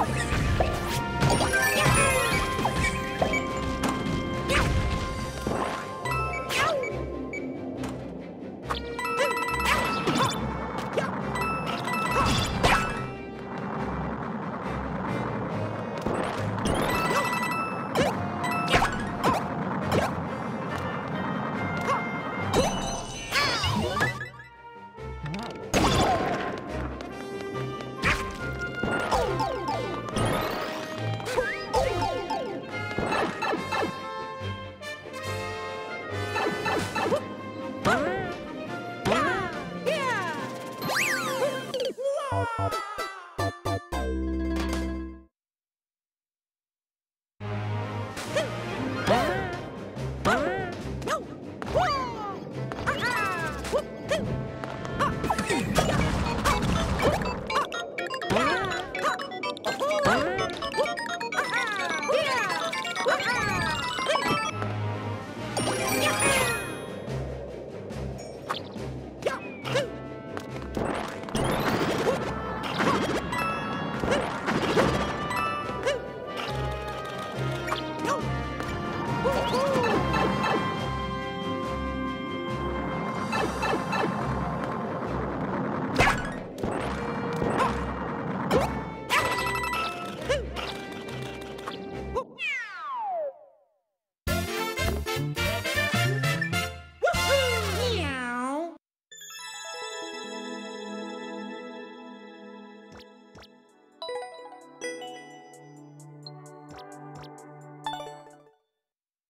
Oh! Yeah! Woo!